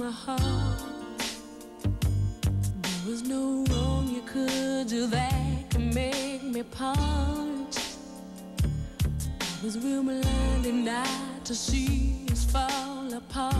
my heart. There was no wrong you could do that could make me part. I was real blind and I to see us fall apart.